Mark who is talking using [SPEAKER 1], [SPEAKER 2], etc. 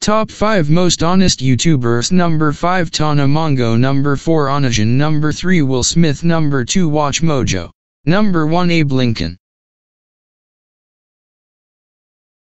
[SPEAKER 1] Top 5 Most Honest YouTubers. Number 5 Tana Mongeau. Number 4 Onision Number 3 Will Smith. Number 2 Watch Mojo. Number 1 Abe Lincoln.